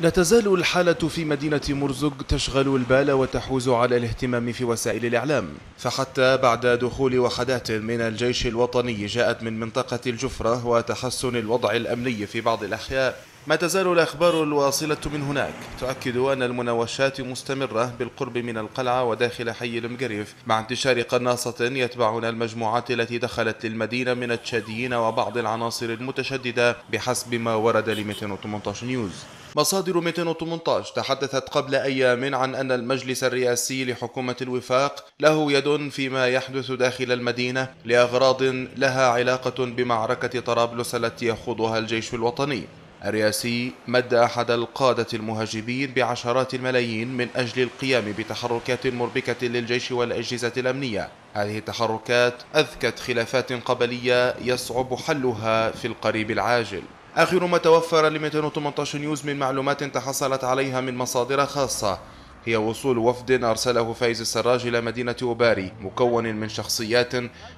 لا تزال الحالة في مدينة مرزق تشغل البال وتحوز على الاهتمام في وسائل الإعلام. فحتى بعد دخول وحدات من الجيش الوطني جاءت من منطقة الجفرة وتحسن الوضع الأمني في بعض الأحياء. ما تزال الأخبار الواصلة من هناك. تؤكد أن المناوشات مستمرة بالقرب من القلعة وداخل حي المقريف. مع انتشار قناصة يتبعون المجموعات التي دخلت للمدينة من التشاديين وبعض العناصر المتشددة بحسب ما ورد ل 218 نيوز. مصادر 218 تحدثت قبل أيام عن أن المجلس الرئاسي لحكومة الوفاق له يد فيما يحدث داخل المدينة لأغراض لها علاقة بمعركة طرابلس التي يخوضها الجيش الوطني. الرئاسي مد أحد القادة المهاجمين بعشرات الملايين من أجل القيام بتحركات مربكة للجيش والأجهزة الأمنية. هذه التحركات أذكت خلافات قبلية يصعب حلها في القريب العاجل. آخر ما توفر ل 218 نيوز من معلومات تحصلت عليها من مصادر خاصة. هي وصول وفد أرسله فايز السراج إلى مدينة أوباري مكون من شخصيات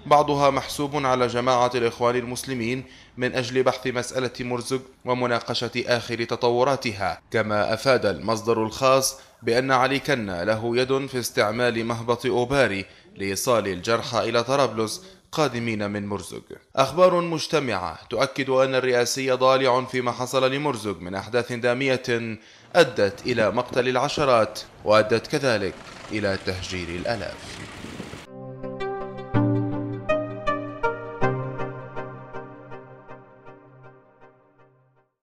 بعضها محسوب على جماعة الإخوان المسلمين من أجل بحث مسألة مرزق ومناقشة آخر تطوراتها. كما أفاد المصدر الخاص بأن علي كنا له يد في استعمال مهبط أوباري لإيصال الجرحى إلى طرابلس قادمين من مرزق أخبار مجتمعة تؤكد أن الرئاسي ضالع فيما حصل لمرزق من أحداث دامية أدت إلى مقتل العشرات وأدت كذلك إلى تهجير الألاف.